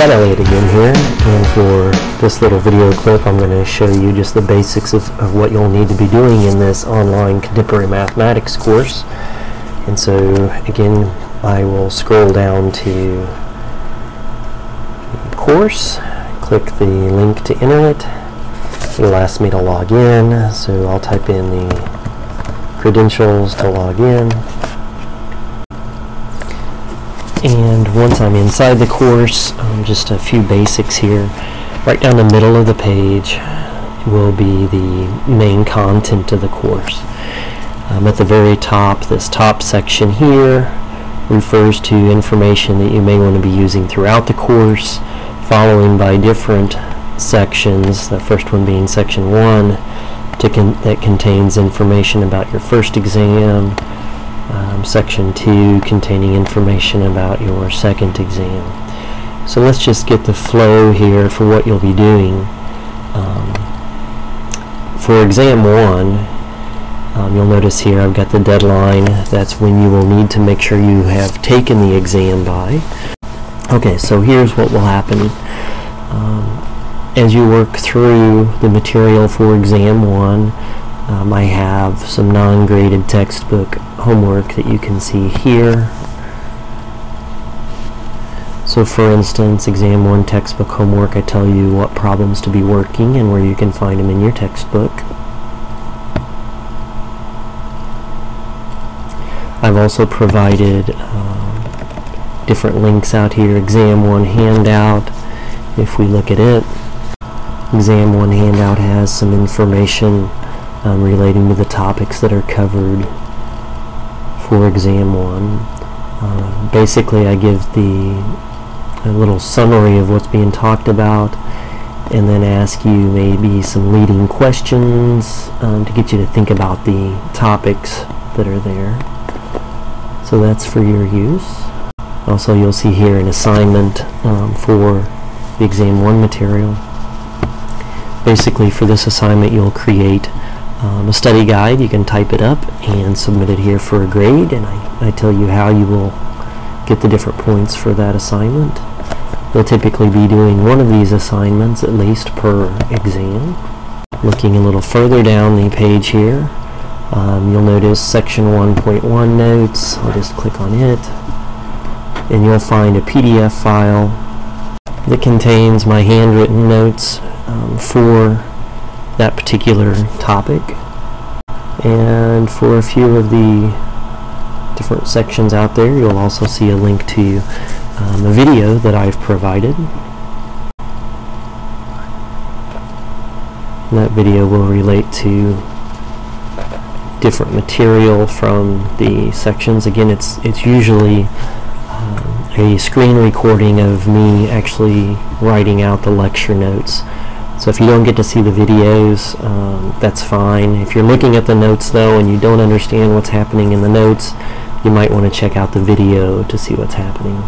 Elliott again here, and for this little video clip I'm going to show you just the basics of, of what you'll need to be doing in this online contemporary mathematics course. And so again, I will scroll down to course, click the link to enter it. It'll ask me to log in, so I'll type in the credentials to log in. And once I'm inside the course, um, just a few basics here. Right down the middle of the page will be the main content of the course. Um, at the very top, this top section here refers to information that you may want to be using throughout the course, following by different sections, the first one being section 1, con that contains information about your first exam, um, section 2 containing information about your second exam. So let's just get the flow here for what you'll be doing. Um, for exam 1, um, you'll notice here I've got the deadline. That's when you will need to make sure you have taken the exam by. Okay, so here's what will happen. Um, as you work through the material for exam 1, um, I have some non-graded textbook homework that you can see here. So for instance, exam 1 textbook homework, I tell you what problems to be working and where you can find them in your textbook. I've also provided um, different links out here. Exam 1 handout, if we look at it, Exam 1 handout has some information um, relating to the topics that are covered for exam one. Uh, basically, I give the a little summary of what's being talked about and then ask you maybe some leading questions um, to get you to think about the topics that are there. So that's for your use. Also, you'll see here an assignment um, for the exam 1 material. Basically, for this assignment, you'll create um, a study guide. You can type it up and submit it here for a grade, and I, I tell you how you will get the different points for that assignment. You'll typically be doing one of these assignments at least per exam. Looking a little further down the page here, um, you'll notice section 1.1 notes. I'll just click on it, and you'll find a PDF file that contains my handwritten notes um, for that particular topic. And for a few of the different sections out there, you'll also see a link to um, a video that I've provided. And that video will relate to different material from the sections. Again, it's it's usually um, a screen recording of me actually writing out the lecture notes. So if you don't get to see the videos, um, that's fine. If you're looking at the notes though and you don't understand what's happening in the notes, you might want to check out the video to see what's happening.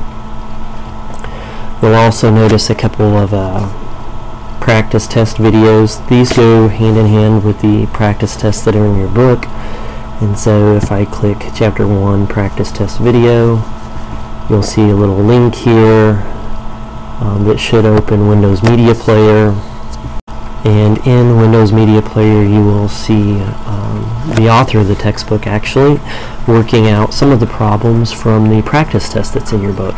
You'll also notice a couple of uh, practice test videos. These go hand in hand with the practice tests that are in your book. And so if I click chapter 1 practice test video, you'll see a little link here um, that should open Windows Media Player and in Windows Media Player you will see um, the author of the textbook actually working out some of the problems from the practice test that's in your book.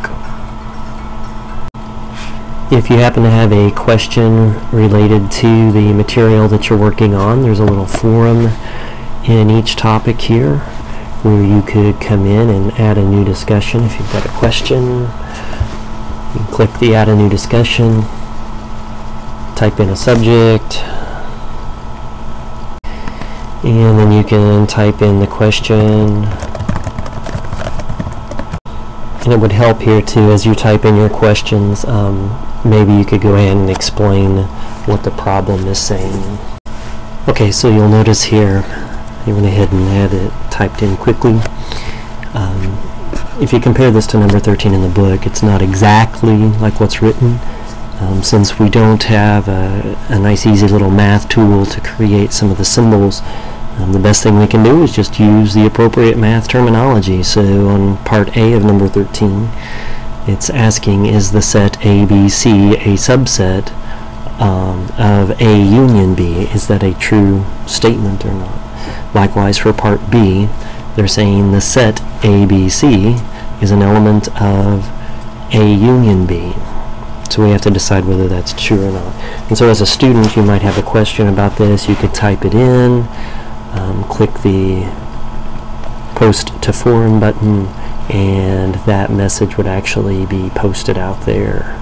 If you happen to have a question related to the material that you're working on, there's a little forum in each topic here where you could come in and add a new discussion if you've got a question. You click the add a new discussion type in a subject and then you can type in the question. And it would help here too as you type in your questions um, maybe you could go ahead and explain what the problem is saying. Okay so you'll notice here you went ahead and had it typed in quickly. Um, if you compare this to number 13 in the book it's not exactly like what's written um, since we don't have a, a, nice easy little math tool to create some of the symbols, um, the best thing we can do is just use the appropriate math terminology. So on part A of number 13, it's asking is the set ABC a subset um, of A union B? Is that a true statement or not? Likewise for part B, they're saying the set ABC is an element of A union B. So we have to decide whether that's true or not. And so as a student, you might have a question about this. You could type it in, um, click the post to forum button, and that message would actually be posted out there.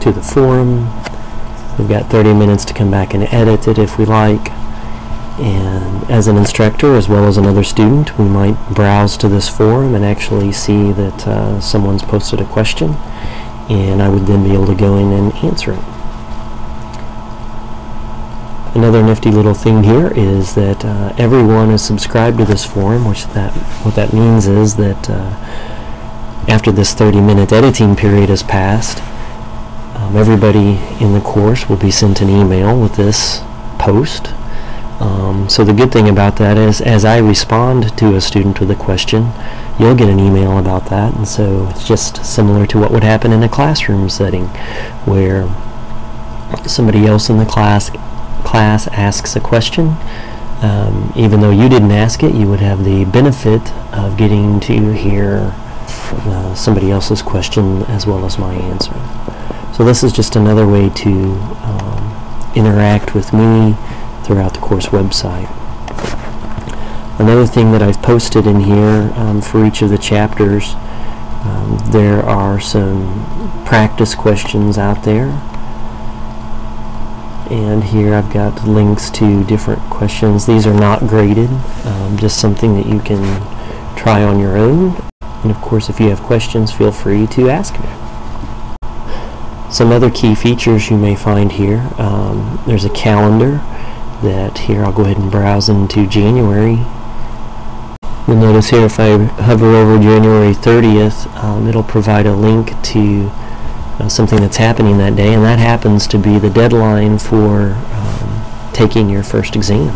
to the forum. We've got 30 minutes to come back and edit it if we like. And as an instructor, as well as another student, we might browse to this forum and actually see that uh, someone's posted a question, and I would then be able to go in and answer it. Another nifty little thing here is that uh, everyone is subscribed to this forum, which that what that means is that uh, after this 30-minute editing period has passed, um, everybody in the course will be sent an email with this post um, so the good thing about that is as I respond to a student with a question, you'll get an email about that. And so it's just similar to what would happen in a classroom setting where somebody else in the class class asks a question. Um, even though you didn't ask it, you would have the benefit of getting to hear uh, somebody else's question as well as my answer. So this is just another way to um, interact with me throughout the course website. Another thing that I've posted in here um, for each of the chapters, um, there are some practice questions out there. And here I've got links to different questions. These are not graded, um, just something that you can try on your own. And of course, if you have questions, feel free to ask me. Some other key features you may find here. Um, there's a calendar that here I'll go ahead and browse into January. You'll notice here if I hover over January 30th, um, it'll provide a link to uh, something that's happening that day, and that happens to be the deadline for um, taking your first exam.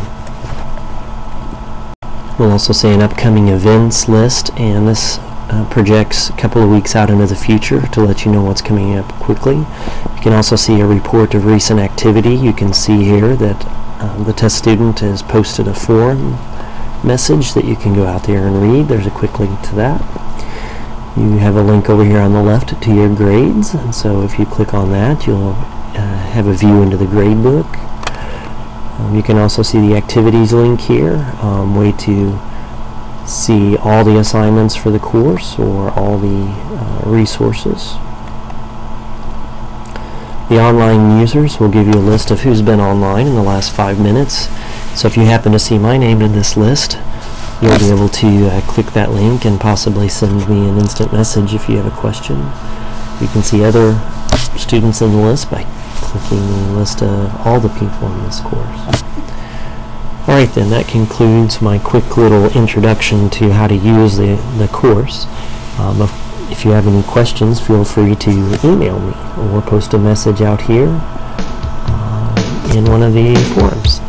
We'll also say an upcoming events list, and this uh, projects a couple of weeks out into the future to let you know what's coming up quickly. You can also see a report of recent activity. You can see here that um, the test student has posted a forum message that you can go out there and read. There's a quick link to that. You have a link over here on the left to your grades, and so if you click on that, you'll uh, have a view into the grade book. Um, you can also see the activities link here, um, way to see all the assignments for the course or all the uh, resources. The online users will give you a list of who's been online in the last five minutes. So if you happen to see my name in this list, you'll be able to uh, click that link and possibly send me an instant message if you have a question. You can see other students in the list by clicking the list of all the people in this course. Alright then, that concludes my quick little introduction to how to use the, the course. Um, if you have any questions, feel free to email me or post a message out here uh, in one of the forums.